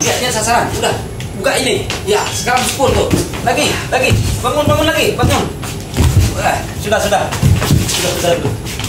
lihatnya sasaran. Udah buka ini. Ya sekarang sepuluh tuh. Lagi lagi. Bangun bangun lagi. Bangun. Wah, sudah sudah. Sudah sudah, sudah.